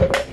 you.